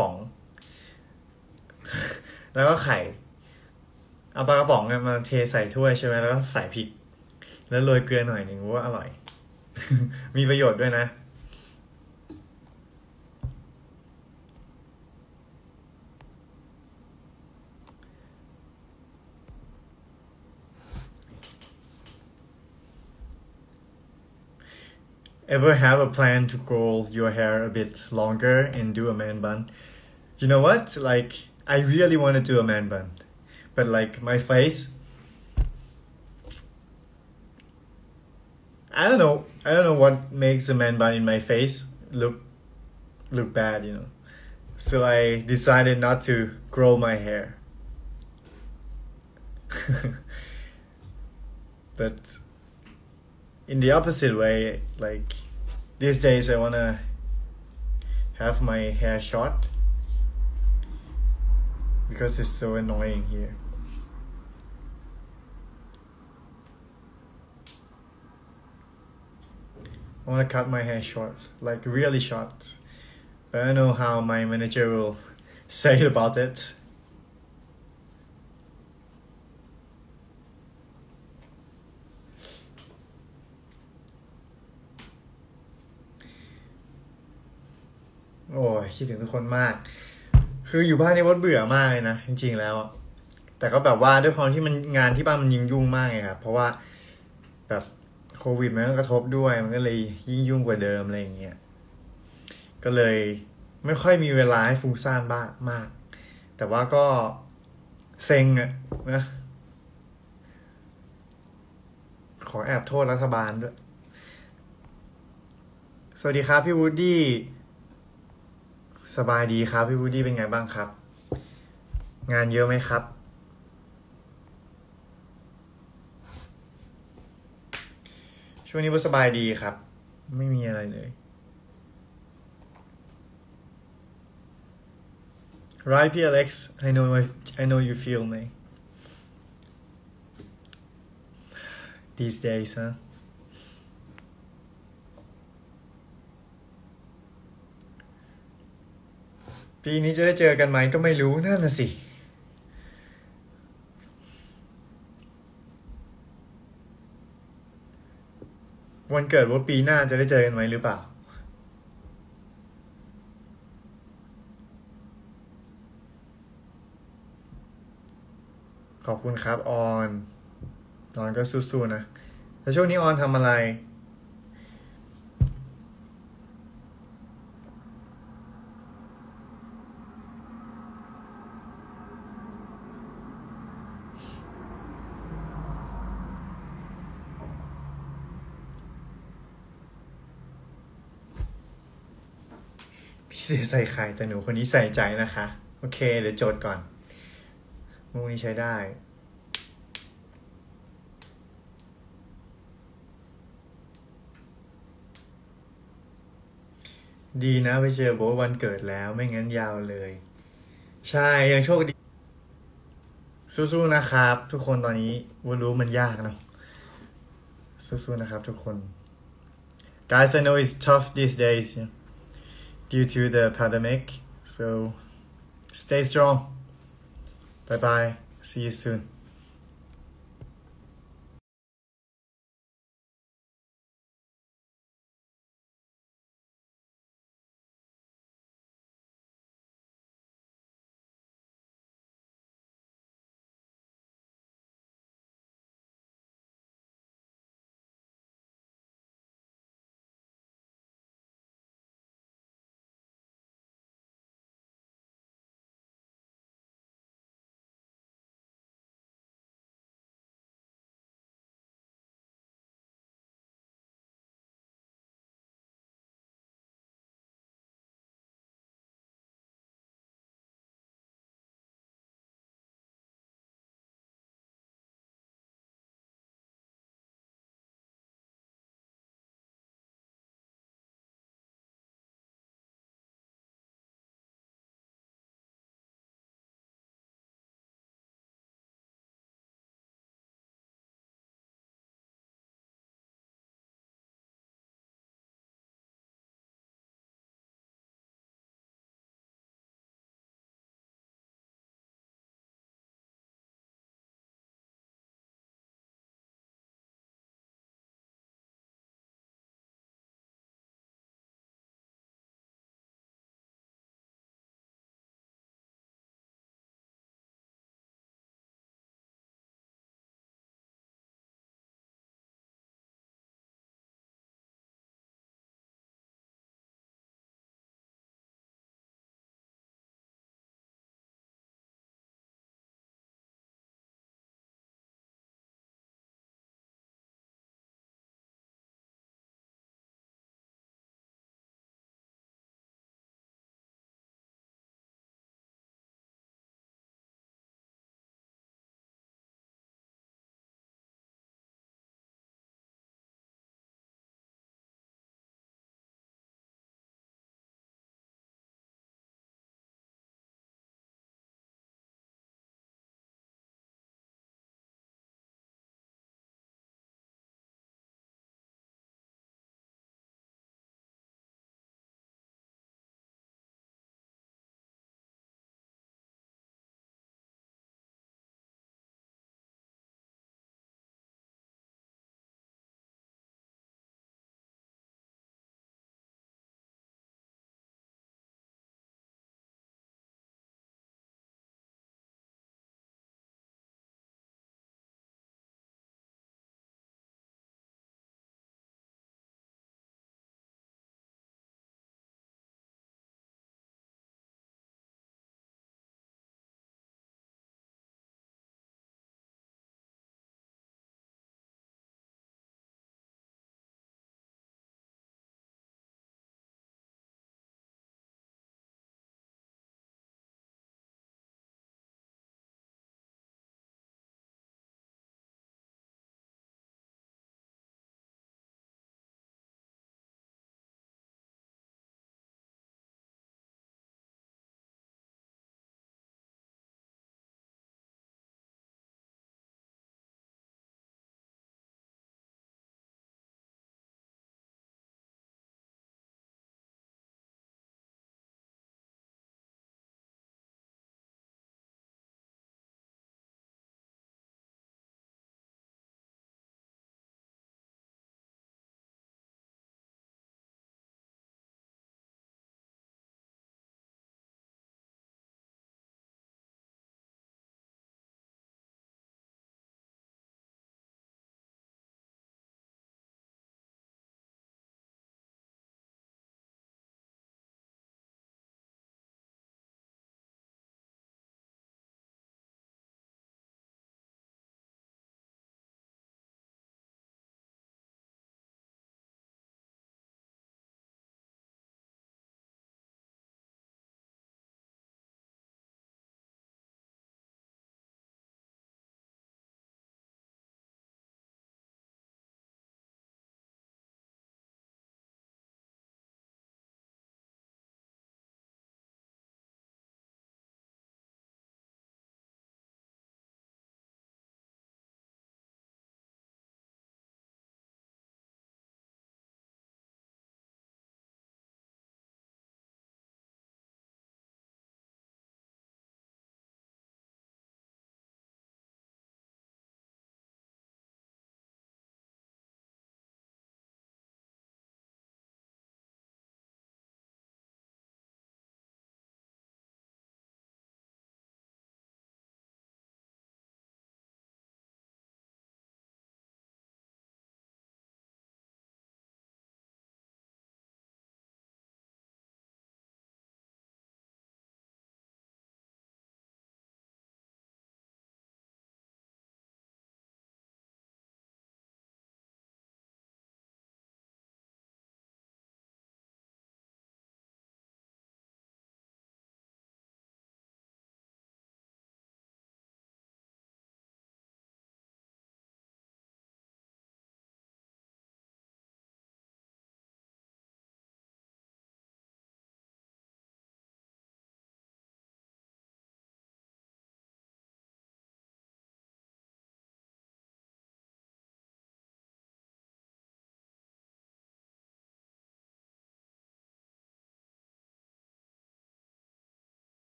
ป๋อง แล้วก็ไข่ เอาปลากระป๋องเนี่ยมาเทใส่ถ้วยใช่ไหมแล้วก็ใส่พริก แล้วโรยเกลือหน่อยหนึ่งว่าอร่อย มีประโยชน์ด้วยนะ ever have a plan to grow your hair a bit longer and do a man bun? You know what? Like, I really want to do a man bun, but like my face, I don't know. I don't know what makes a man bun in my face look look bad, you know. So I decided not to grow my hair. but in the opposite way, like these days I wanna have my hair short because it's so annoying here. I wanna cut my hair short, like really short. But I don't know how my manager will say about it.โอ้ยคิดถึงทุกคนมาก คืออยู่บ้านนี่วดเบื่อมากเลยนะจริง ๆ แล้วแต่ก็แบบว่าด้วยความที่มันงานที่บ้านมันยิ่งยุ่งมากไงครับเพราะว่าแบบโควิดมันก็กระทบด้วยมันก็เลยยิ่งยุ่งกว่าเดิมอะไรอย่างเงี้ยก็เลยไม่ค่อยมีเวลาให้ฟุ้งซ่านบ้างมาก แต่ว่าก็เซ็งอะนะขอแอบโทษรัฐบาลด้วย สวัสดีครับพี่วูดดี้ สบายดีครับ พี่วูดี้เป็นไงบ้างครับ งานเยอะไหมครับ ช่วงนี้บูสบายดีครับ ไม่มีอะไรเลย Right พี่ Alex I know I know you feel me these days huh ปีนี้จะได้เจอกันไหมก็ไม่รู้นั่นน่ะสิวันเกิดว่าปีหน้าจะได้เจอกันไหมหรือเปล่า ขอบคุณครับออน ออนก็สู้ๆนะ แต่ช่วงนี้ออนทำอะไร เสือใส่ไข่แต่หนูคนนี้ใส่ใจนะคะ โอเค เดี๋ยวโจทย์ก่อนมุกนี้ใช้ได้ ดีนะไปเจอโบวันเกิดแล้วไม่งั้นยาวเลย ใช่ ยังโชคดี สู้ๆนะครับ ทุกคนตอนนี้วันรู้มันยากเนะสู้ๆนะครับทุกคน guys I know it's tough these days yeah. Due to the pandemic. So stay strong. Bye bye. See you soon.